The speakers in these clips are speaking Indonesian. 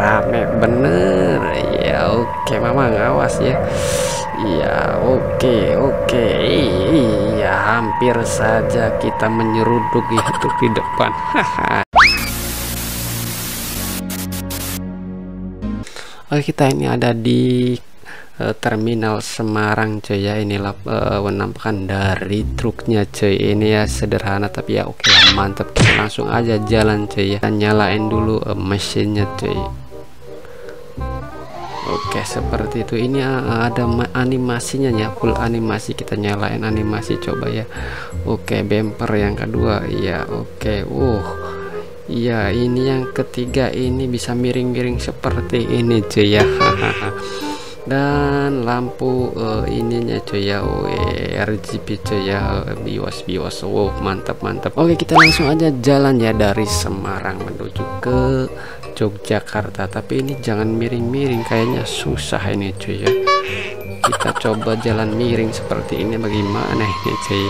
rame bener. Ya oke mama ngawas ya. Iya oke oke. Iya hampir saja kita menyeruduk itu di depan. Oke kita ini ada di uh, terminal Semarang cuy ya. Inilah uh, penampakan dari truknya cuy ini ya sederhana tapi ya oke lah mantap kita langsung aja jalan cuy ya. Nyalain dulu uh, mesinnya cuy Oke seperti itu. Ini uh, ada animasinya ya. Full animasi kita nyalain animasi coba ya. Oke bumper yang kedua. Ya oke. Uh Iya ini yang ketiga. Ini bisa miring-miring seperti ini cuy ya. Dan lampu uh, ininya cuy ya. Oh, RGB cuy ya. Bios bios. Wow mantap mantap. Oke kita langsung aja jalan ya dari Semarang menuju ke Yogyakarta tapi ini jangan miring-miring kayaknya susah ini cuy ya. Kita coba jalan miring seperti ini bagaimana ini cuy?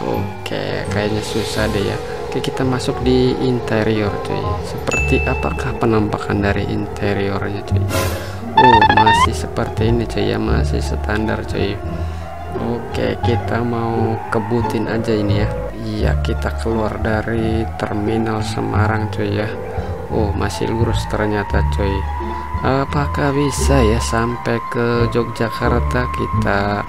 Oke kayaknya susah deh ya. Oke kita masuk di interior cuy. Seperti apakah penampakan dari interiornya cuy? Oh masih seperti ini cuy ya. Masih standar cuy. Oke kita mau kebutin aja ini ya Iya kita keluar dari terminal Semarang cuy ya. Oh masih lurus ternyata cuy. Apakah bisa ya sampai ke Yogyakarta? Kita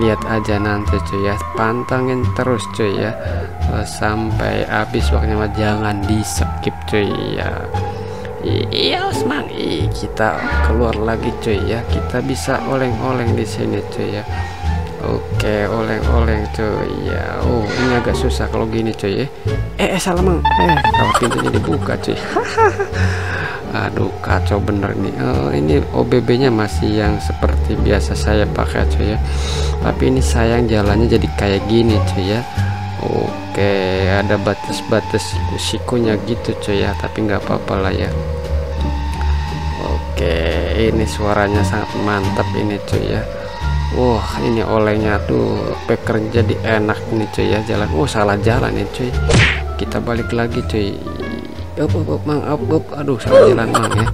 lihat aja nanti cuy ya. Pantangin terus cuy ya. Eh, sampai habis waktunya jangan di skip cuy ya. Iya Osman kita keluar lagi cuy ya. Kita bisa oleng-oleng di sini cuy ya Oke oleng-oleng cuy ya Oh ini agak susah kalau gini cuy ya. Eh, eh salah mang. Eh kalau pintunya dibuka cuy. Aduh kacau bener nih. Oh, Ini OBB nya masih yang seperti biasa saya pakai cuy ya. Tapi ini sayang jalannya jadi kayak gini cuy ya. Oke ada batas-batas sikunya gitu cuy ya. Tapi nggak apa-apa lah ya. Oke ini suaranya sangat mantap ini cuy ya Wah ini olehnya tuh peker jadi enak nih cuy ya jalan. Oh salah jalan nih cuy. Kita balik lagi cuy. Up, up, up, mang, up, up. aduh salah jalan mang ya.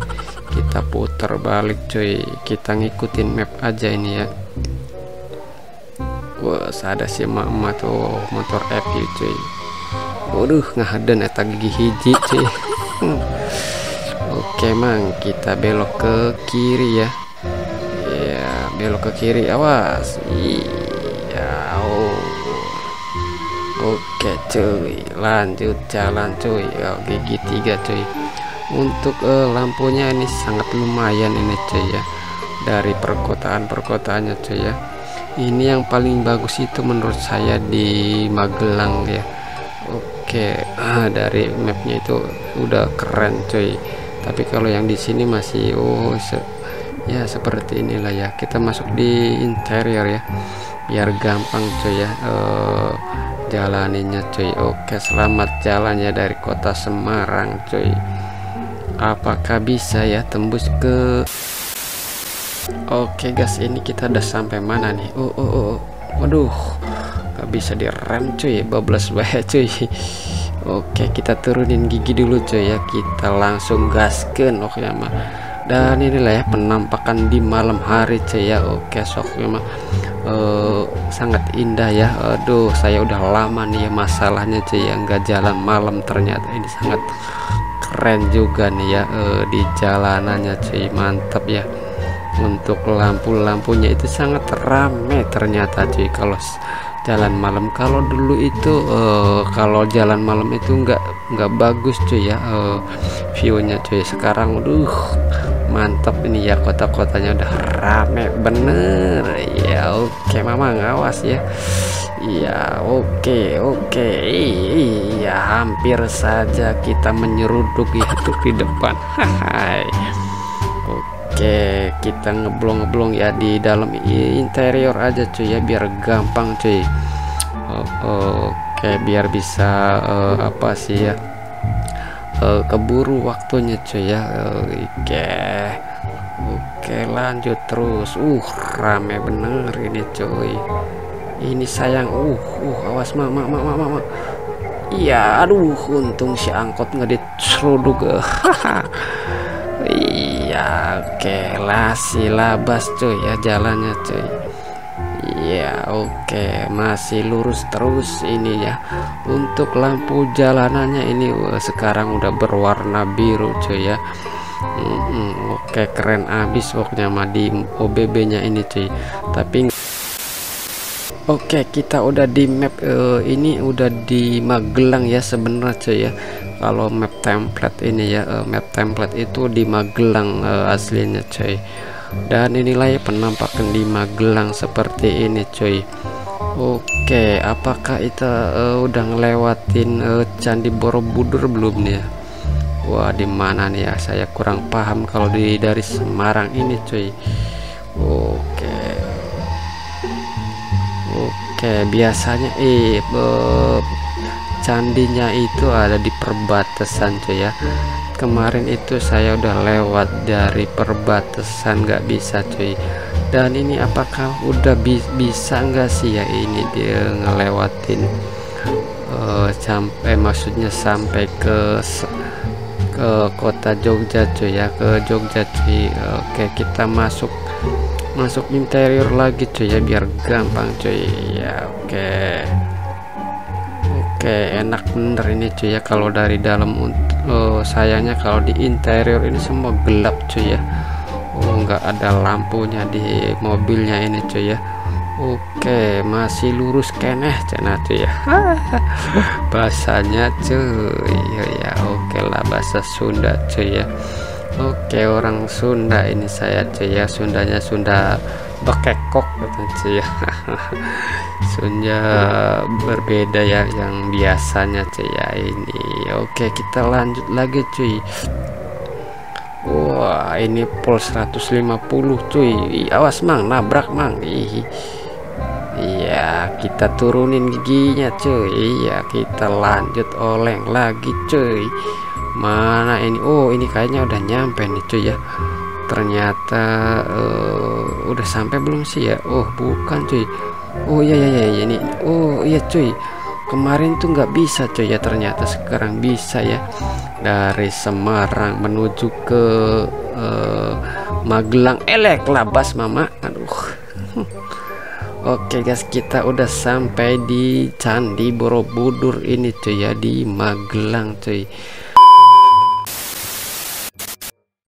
Kita putar balik cuy. Kita ngikutin map aja ini ya. Wah ada si mama tuh motor FU cuy. Waduh ngahaden eta gigi hiji cuy. Oke mang kita belok ke kiri ya belok ke kiri awas. Iya oh. Oke cuy. Lanjut jalan cuy. Oh, gigi tiga cuy. Untuk uh, lampunya ini sangat lumayan ini cuy ya. Dari perkotaan perkotaannya cuy ya. Ini yang paling bagus itu menurut saya di Magelang ya. Oke ah, dari mapnya itu udah keren cuy. Tapi kalau yang di sini masih oh ya seperti inilah ya. Kita masuk di interior ya. Biar gampang cuy ya. Uh, jalaninya cuy. Oke selamat jalan ya dari kota Semarang cuy. Apakah bisa ya tembus ke oke guys ini kita udah sampai mana nih? Oh oh oh waduh gak bisa direm cuy. Bablas banget cuy. Oke kita turunin gigi dulu cuy ya. Kita langsung gasken oke mah dan inilah ya penampakan di malam hari cuy ya. Oke sok memang uh, sangat indah ya. Aduh saya udah lama nih ya masalahnya cuy ya. Nggak jalan malam ternyata ini sangat keren juga nih ya uh, di jalanannya cuy mantap ya. Untuk lampu-lampunya itu sangat rame ternyata cuy kalau jalan malam kalau dulu itu uh, kalau jalan malam itu nggak nggak bagus cuy ya uh, viewnya cuy sekarang aduh mantap ini ya kota-kotanya udah rame bener. Ya oke mama ngawas ya. Ya oke oke. Iya hampir saja kita menyeruduk itu di depan. Hai oke kita ngeblong-ngeblong ya di dalam interior aja cuy ya biar gampang cuy. Oke biar bisa uh, apa sih ya uh, keburu waktunya cuy ya. Oke. Okay. oke lanjut terus. Uh rame bener ini cuy. Ini sayang. Uh uh awas mama mama mama iya aduh untung si angkot ngedit seruduk iya oke lah si labas cuy ya jalannya cuy oke masih lurus terus ini ya. Untuk lampu jalanannya ini sekarang udah berwarna biru cuy ya. Mm -mm, oke keren abis pokoknya mah di OBB nya ini cuy. Tapi Oke kita udah di map uh, ini udah di Magelang ya sebenarnya cuy ya. Kalau map template ini ya uh, map template itu di Magelang uh, aslinya cuy dan inilah penampakan di Magelang seperti ini cuy. Oke apakah kita uh, udah ngelewatin uh, Candi Borobudur belum nih ya? Wah di mana nih ya? Saya kurang paham kalau di dari Semarang ini cuy. Oke. Oke biasanya eh candinya itu ada di perbatasan cuy ya kemarin itu saya udah lewat dari perbatasan nggak bisa cuy. Dan ini apakah udah bi bisa nggak sih ya ini dia ngelewatin uh, sampai maksudnya sampai ke ke kota Jogja cuy ya. Ke Jogja cuy. Oke kita masuk masuk interior lagi cuy ya biar gampang cuy. Ya oke. Oke enak bener ini cuy ya kalau dari dalam oh, sayangnya kalau di interior ini semua gelap cuy ya. Oh nggak ada lampunya di mobilnya ini cuy ya. Oke masih lurus keneh cina cuy ya. Bahasanya cuy. Ya, ya oke lah bahasa Sunda cuy ya. Oke orang Sunda ini saya cuy ya. Sundanya Sunda bekekok gitu cuy ya. Sunda berbeda ya yang biasanya cuy ya ini. Oke kita lanjut lagi cuy. Wah ini pol 150 cuy. Awas mang nabrak mang. Ih. Iya kita turunin giginya cuy. Iya kita lanjut oleng lagi cuy. Mana ini? Oh ini kayaknya udah nyampe nih cuy ya ternyata uh, udah sampai belum sih ya? Oh bukan cuy. Oh iya iya iya, iya ini. Oh iya cuy. Kemarin tuh nggak bisa cuy ya. Ternyata sekarang bisa ya. Dari Semarang menuju ke uh, Magelang. Elek labas mama. Aduh. Oke guys kita udah sampai di Candi Borobudur ini cuy ya. Di Magelang cuy